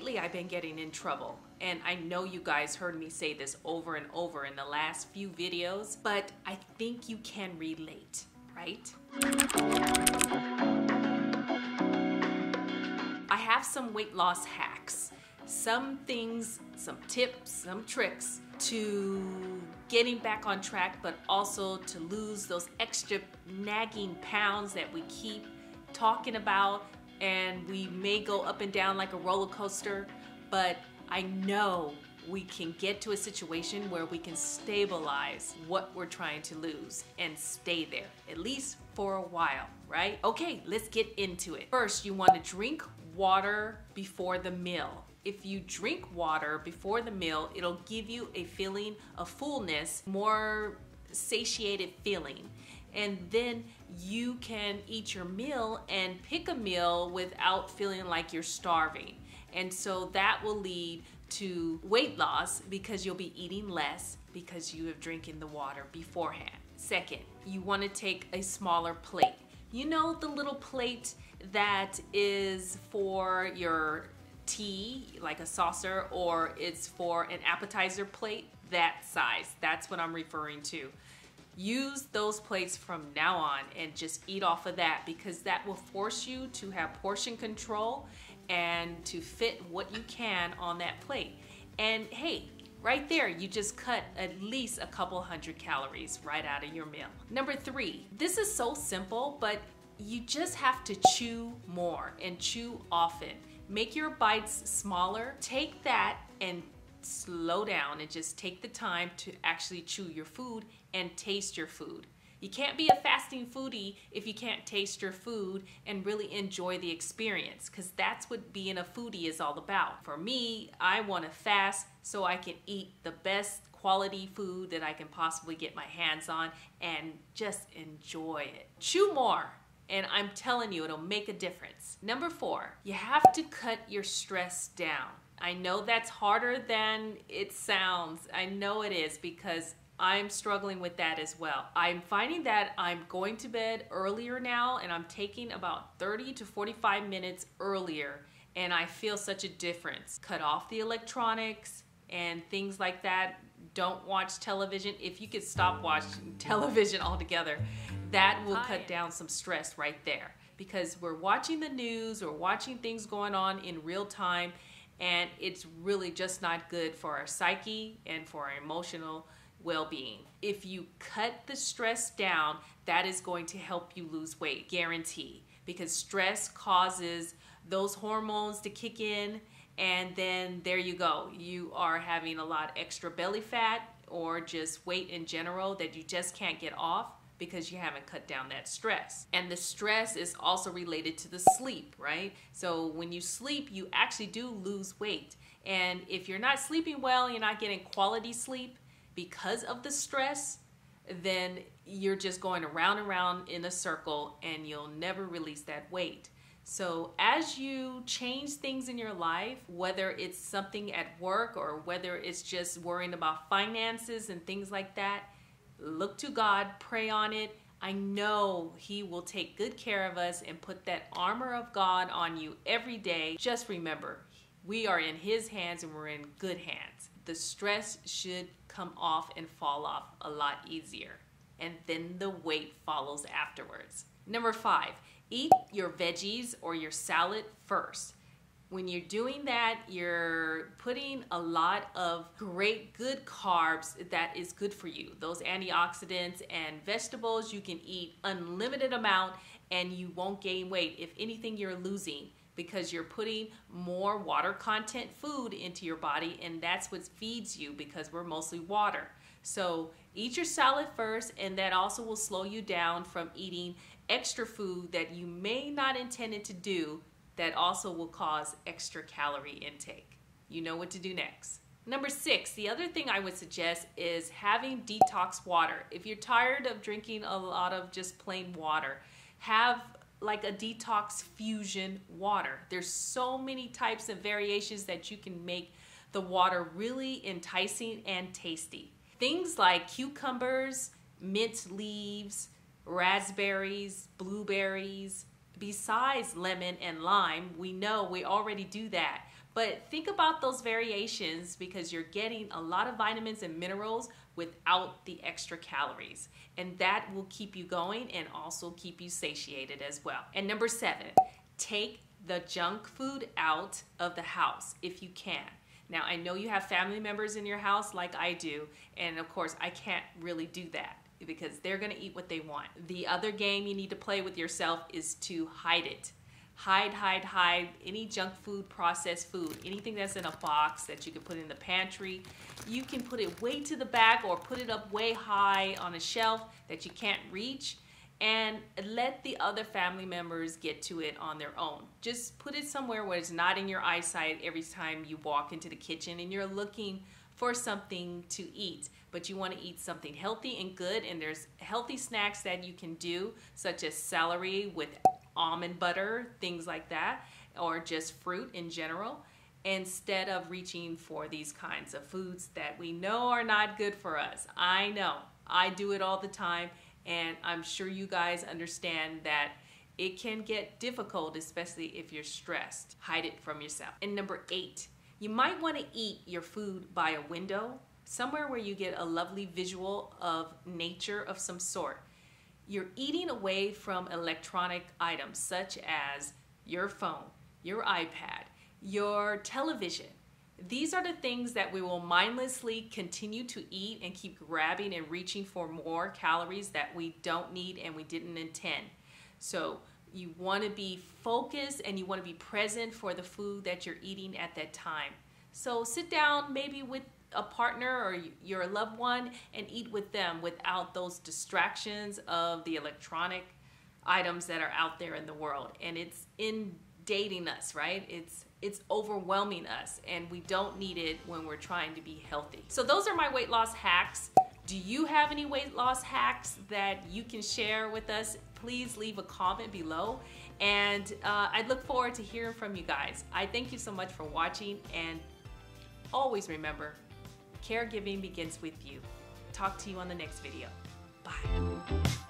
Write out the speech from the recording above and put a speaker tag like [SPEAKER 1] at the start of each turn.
[SPEAKER 1] lately I've been getting in trouble. And I know you guys heard me say this over and over in the last few videos, but I think you can relate, right? I have some weight loss hacks, some things, some tips, some tricks to getting back on track, but also to lose those extra nagging pounds that we keep talking about and we may go up and down like a roller coaster, but I know we can get to a situation where we can stabilize what we're trying to lose and stay there, at least for a while, right? Okay, let's get into it. First, you want to drink water before the meal. If you drink water before the meal, it'll give you a feeling of fullness, more satiated feeling and then you can eat your meal and pick a meal without feeling like you're starving. And so that will lead to weight loss because you'll be eating less because you have drinking the water beforehand. Second, you want to take a smaller plate. You know the little plate that is for your tea, like a saucer, or it's for an appetizer plate? That size. That's what I'm referring to use those plates from now on and just eat off of that because that will force you to have portion control and to fit what you can on that plate. And hey, right there, you just cut at least a couple hundred calories right out of your meal. Number three, this is so simple, but you just have to chew more and chew often. Make your bites smaller. Take that and slow down and just take the time to actually chew your food and taste your food. You can't be a fasting foodie if you can't taste your food and really enjoy the experience because that's what being a foodie is all about. For me, I want to fast so I can eat the best quality food that I can possibly get my hands on and just enjoy it. Chew more and I'm telling you, it'll make a difference. Number four, you have to cut your stress down. I know that's harder than it sounds. I know it is because I'm struggling with that as well. I'm finding that I'm going to bed earlier now and I'm taking about 30 to 45 minutes earlier and I feel such a difference. Cut off the electronics and things like that. Don't watch television. If you could stop watching television altogether, that will cut down some stress right there because we're watching the news or watching things going on in real time and it's really just not good for our psyche and for our emotional well-being. If you cut the stress down, that is going to help you lose weight, guarantee. Because stress causes those hormones to kick in and then there you go. You are having a lot extra belly fat or just weight in general that you just can't get off because you haven't cut down that stress. And the stress is also related to the sleep, right? So when you sleep, you actually do lose weight. And if you're not sleeping well, you're not getting quality sleep because of the stress, then you're just going around and around in a circle and you'll never release that weight. So, as you change things in your life, whether it's something at work or whether it's just worrying about finances and things like that, look to God, pray on it. I know He will take good care of us and put that armor of God on you every day. Just remember, we are in His hands and we're in good hands. The stress should come off and fall off a lot easier. And then the weight follows afterwards. Number five, eat your veggies or your salad first. When you're doing that, you're putting a lot of great, good carbs that is good for you. Those antioxidants and vegetables, you can eat unlimited amount and you won't gain weight. If anything, you're losing because you're putting more water content food into your body and that's what feeds you because we're mostly water. So eat your salad first and that also will slow you down from eating extra food that you may not intended to do that also will cause extra calorie intake. You know what to do next. Number six, the other thing I would suggest is having detox water. If you're tired of drinking a lot of just plain water, have like a detox fusion water. There's so many types of variations that you can make the water really enticing and tasty. Things like cucumbers, mint leaves, raspberries, blueberries, besides lemon and lime, we know we already do that. But think about those variations because you're getting a lot of vitamins and minerals without the extra calories. And that will keep you going and also keep you satiated as well. And number seven, take the junk food out of the house if you can. Now, I know you have family members in your house like I do, and of course, I can't really do that because they're gonna eat what they want. The other game you need to play with yourself is to hide it hide, hide, hide any junk food, processed food, anything that's in a box that you can put in the pantry. You can put it way to the back or put it up way high on a shelf that you can't reach and let the other family members get to it on their own. Just put it somewhere where it's not in your eyesight every time you walk into the kitchen and you're looking for something to eat. But you want to eat something healthy and good, and there's healthy snacks that you can do, such as celery with almond butter, things like that, or just fruit in general, instead of reaching for these kinds of foods that we know are not good for us. I know, I do it all the time, and I'm sure you guys understand that it can get difficult, especially if you're stressed. Hide it from yourself. And number eight, you might want to eat your food by a window, somewhere where you get a lovely visual of nature of some sort you're eating away from electronic items such as your phone, your iPad, your television. These are the things that we will mindlessly continue to eat and keep grabbing and reaching for more calories that we don't need and we didn't intend. So you want to be focused and you want to be present for the food that you're eating at that time. So sit down maybe with a partner or your loved one and eat with them without those distractions of the electronic items that are out there in the world. And it's inundating us right? It's it's overwhelming us and we don't need it when we're trying to be healthy. So those are my weight loss hacks. Do you have any weight loss hacks that you can share with us? Please leave a comment below. And uh, i look forward to hearing from you guys. I thank you so much for watching and always remember Caregiving begins with you. Talk to you on the next video. Bye.